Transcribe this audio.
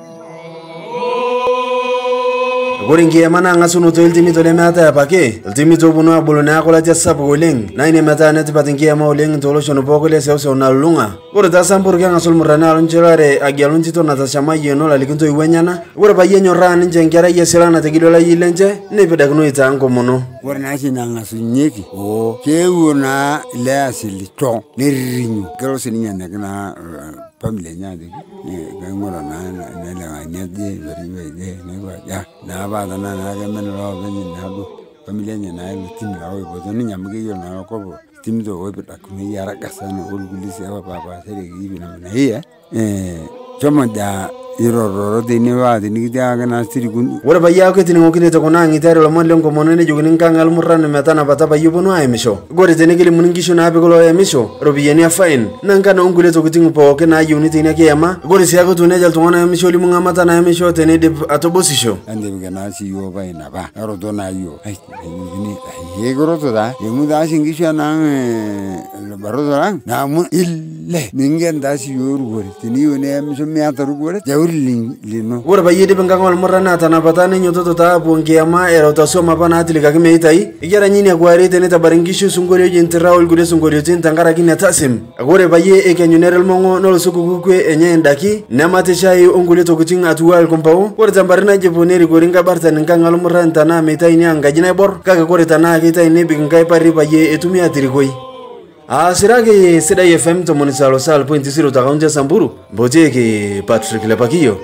Oh. gorinkiye mana anga sunuto iltimito lemeata yapake mito bunu abulune akolatia sapuk oleng na ine metaa netipatinkiema lo shonu pooki le seuseu nalulung'a ore taa sampurki ang'asul murrani alonchilare agelu ntito natashamaa yieno olalikini ntoiwuo enyana ore la enyorraa ninche Ne pida nategelio ita angko mono. Gore na ore naa oshi nyeki. oo keewuo naa ile asili to neririnyu kelo sininye anaki naa na na na kaing'ura naa naelewani aje ntoiwuo aje neiko aja naapa bathana na agemene lo benye na do familia nya na ile timu yao ibo zani nyamuge yo na ko bo timu do webe takuni yara kasana ulgulisi hapa baba sere gibi na mna hiya eh choma da irororo thiini wa thini githiaga na stiriku ura vaiyaku itini ngukinite kunangitari ula mwali ngomono ni jukini nkangalu murano metana vata vaiyu vo nwaye micho gori tini kili muni ngicio na vikulo ya micho rovi yeni ya fine nankana ungulete kuti ngupoke na unit ina kiema gori siaku tunejal tungana ya micho limunga matana ya micho teni atobosi sho ande vigana siyo vai nava arotona yo ayi ayi yegoroto da yemu thaa shingi sho nange eh, laboratory na mu il le minge ndasi yoru gore tini yone emso miatoru gore jauri ling lino gore ba yede benga ngol morra na tana bata ne nyoto tota bo nge ama era ta soma bana atli ga kme itai igera nyini agware te ne tabaringi shu sungore yo jente raul gure sungore yo jente ngara kine tasim agore ba ye e kenyu neral mongo no lo suku kukwe enye ndaki ne mate chai ongule to kuting atu wal kompa o gore tambari na je boneri gore nga barta ne ngangal morra ntana meitai ni anga jina bor kage gore tana ge tai ne bingai pari ba ye etumi atri goi asirake ah, seda fm tomoni salo salo point zero takaunja samburu mboteke patrick lepakiyo